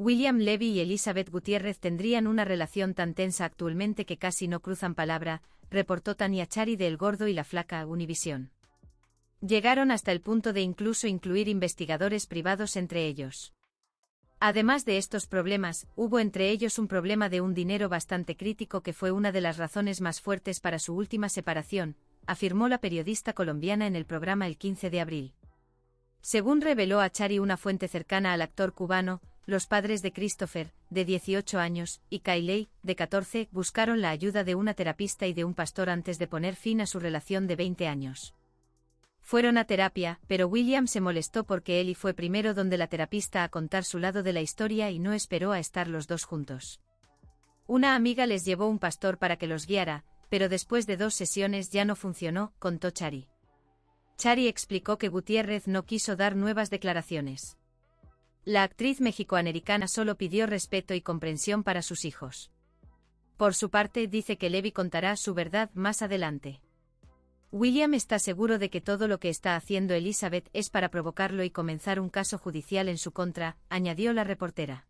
William Levy y Elizabeth Gutiérrez tendrían una relación tan tensa actualmente que casi no cruzan palabra, reportó Tania Chari de El Gordo y la Flaca Univisión. Llegaron hasta el punto de incluso incluir investigadores privados entre ellos. Además de estos problemas, hubo entre ellos un problema de un dinero bastante crítico que fue una de las razones más fuertes para su última separación, afirmó la periodista colombiana en el programa el 15 de abril. Según reveló a Chari una fuente cercana al actor cubano, los padres de Christopher, de 18 años, y Kylie, de 14, buscaron la ayuda de una terapista y de un pastor antes de poner fin a su relación de 20 años. Fueron a terapia, pero William se molestó porque Ellie fue primero donde la terapista a contar su lado de la historia y no esperó a estar los dos juntos. Una amiga les llevó un pastor para que los guiara, pero después de dos sesiones ya no funcionó, contó Chari. Chari explicó que Gutiérrez no quiso dar nuevas declaraciones. La actriz mexicoamericana solo pidió respeto y comprensión para sus hijos. Por su parte, dice que Levi contará su verdad más adelante. William está seguro de que todo lo que está haciendo Elizabeth es para provocarlo y comenzar un caso judicial en su contra, añadió la reportera.